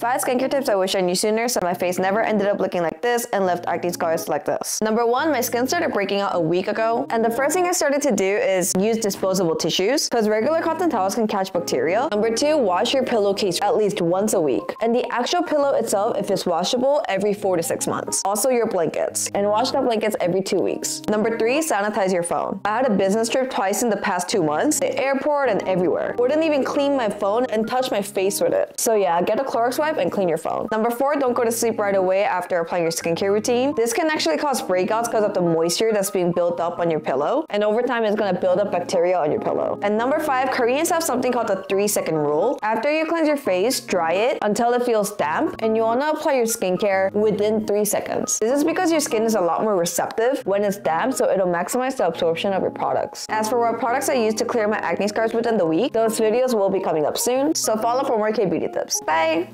5 skincare tips I wish I knew sooner so my face never ended up looking like this and left acne scars like this. Number 1, my skin started breaking out a week ago and the first thing I started to do is use disposable tissues because regular cotton towels can catch bacteria. Number 2, wash your pillowcase at least once a week. And the actual pillow itself, if it's washable, every 4 to 6 months. Also your blankets. And wash the blankets every 2 weeks. Number 3, sanitize your phone. I had a business trip twice in the past 2 months, the airport and everywhere. Wouldn't even clean my phone and touch my face with it. So yeah, get a Clorox wipe and clean your phone. Number 4, don't go to sleep right away after applying your skincare routine. This can actually cause breakouts because of the moisture that's being built up on your pillow. And over time, it's gonna build up bacteria on your pillow. And number 5, Koreans have something called the 3 second rule. After you cleanse your face, dry it until it feels damp and you wanna apply your skincare within 3 seconds. This is because your skin is a lot more receptive when it's damp so it'll maximize the absorption of your products. As for what products I use to clear my acne scars within the week, those videos will be coming up soon, so follow for more K-beauty tips. Bye!